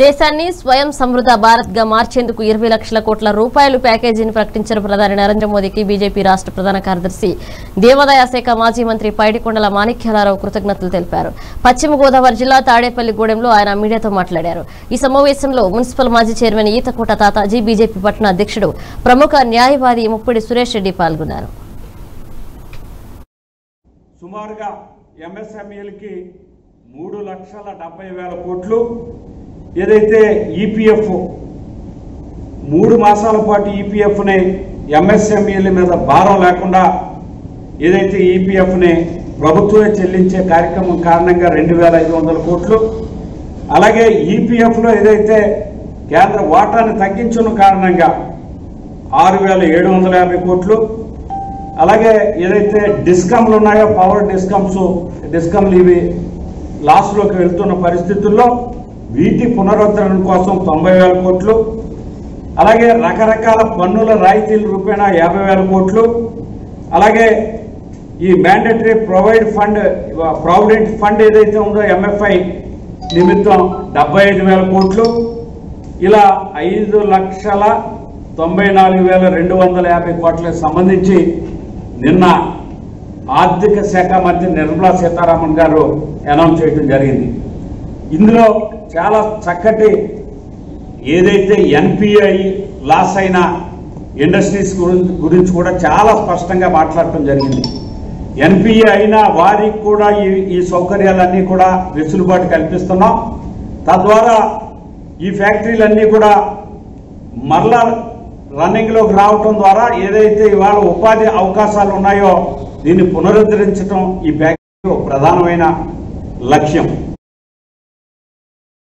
దేశాన్ని స్వయం సమృద్ధ భారత్గా మార్చేందుకు ఇరవై లక్షల కోట్ల రూపాయలు ప్యాకేజీని ప్రకటించిన ప్రధాని నరేంద్ర మోదీకి బీజేపీ రాష్ట్ర ప్రధాన కార్యదర్శి. దేవాదాయ శాఖ మాజీ మంత్రి పైడికొండల మాణిక్యాలరావు కృతజ్ఞతలు తెలిపారు. పశ్చిమ గోదావరి జిల్లా తాడేపల్లిగూడెంలో ఆయన మీడియాతో మాట్లాడారు. ఈ సమావేశంలో మున్సిపల్ మాజీ చైర్మన్ ఈతకోట తాతాజీ బీజేపీ పట్టణ అధ్యక్షుడు ప్రముఖ న్యాయవాది ముప్పిడి సురేష్ రెడ్డి పాల్గొన్నారు. సుమారుగా ఎంఎస్ఎంఈలకి మూడు లక్షల డెబ్బై వేల కోట్లు ఏదైతే ఈపీఎఫ్ మూడు మాసాల పాటు ఈపీఎఫ్ని ఎంఎస్ఎంఈల మీద భారం లేకుండా ఏదైతే ఈపీఎఫ్ని ప్రభుత్వమే చెల్లించే కార్యక్రమం కారణంగా రెండు వేల ఐదు వందల కోట్లు అలాగే ఈపీఎఫ్లో ఏదైతే కేంద్ర వాటాను తగ్గించడం కారణంగా ఆరు వేల ఏడు వందల యాభై కోట్లు అలాగే ఏదైతే డిస్కమ్లు ఉన్నాయో పవర్ డిస్కమ్స్ డిస్కమ్లు ఇవి లాస్లోకి వెళ్తున్న పరిస్థితుల్లో వీటి పునరుద్ధరణ కోసం తొంభై వేల కోట్లు అలాగే రకరకాల పన్నుల రాయితీల రూపేణా యాభై వేల కోట్లు అలాగే ఈ mandatory provide fund provident fund ఏదైతే ఉందో ఎంఎఫ్ఐ నిమిత్తం డెబ్బై ఐదు వేల కోట్లు ఇలా ఐదు లక్షల తొంభై నాలుగు వేల రెండు వందల యాభై కోట్లకు సంబంధించి నిన్న ఆర్థిక శాఖ మంత్రి నిర్మలా సీతారామన్ గారు అనౌన్స్ చేయడం జరిగింది. ఇందులో చాలా చక్కటి ఏదైతే ఎన్పిఐ లాస్ అయిన ఇండస్ట్రీస్ గురించి గురించి కూడా చాలా స్పష్టంగా మాట్లాడటం జరిగింది. ఎన్పిఏ అయిన వారికి కూడా ఈ ఈ సౌకర్యాలన్నీ కూడా వెసులుబాటు కల్పిస్తున్నాం. తద్వారా ఈ ఫ్యాక్టరీలన్నీ కూడా మరలా రన్నింగ్లోకి రావటం ద్వారా ఏదైతే ఇవాళ ఉపాధి అవకాశాలు ఉన్నాయో దీన్ని పునరుద్ధరించడం ఈ ఫ్యాక్టరీ ప్రధానమైన లక్ష్యం.